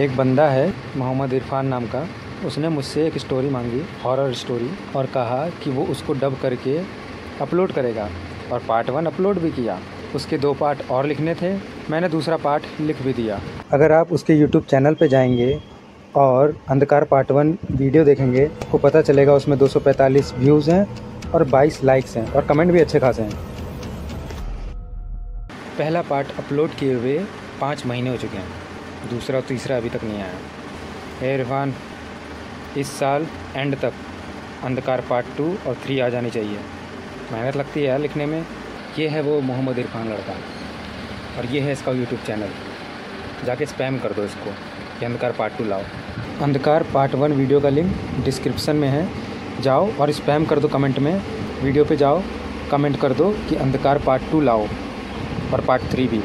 एक बंदा है, मोहम्मद इरफान नाम का। उसने मुझसे एक स्टोरी मांगी हॉरर स्टोरी और कहा कि वो उसको डब करके अपलोड करेगा। और पार्ट वन अपलोड भी किया। उसके दो पार्ट और लिखने थे। मैंने दूसरा पार्ट लिख भी दिया। अगर आप उसके यूट्यूब चैनल पर जाएँगे और अंधकार पार्ट वन वीडियो देखेंगे, आपको पता चलेगा उसमें 245 व्यूज़ हैं और 22 लाइक्स हैं। और कमेंट भी अच्छे खासे हैं। पहला पार्ट अपलोड किए हुए पाँच महीने हो चुके हैं। दूसरा और तीसरा अभी तक नहीं आया। हे इरफान, इस साल एंड तक अंधकार पार्ट टू और थ्री आ जानी चाहिए। मेहनत लगती है लिखने में। ये है वो मोहम्मद इरफान लड़का। और ये है इसका यूट्यूब चैनल जाके स्पैम कर दो इसको। कि अंधकार पार्ट टू लाओ। अंधकार पार्ट वन वीडियो का लिंक डिस्क्रिप्शन में है। जाओ और स्पैम कर दो कमेंट में। वीडियो पे जाओ कमेंट कर दो कि अंधकार पार्ट टू लाओ। और पार्ट थ्री भी।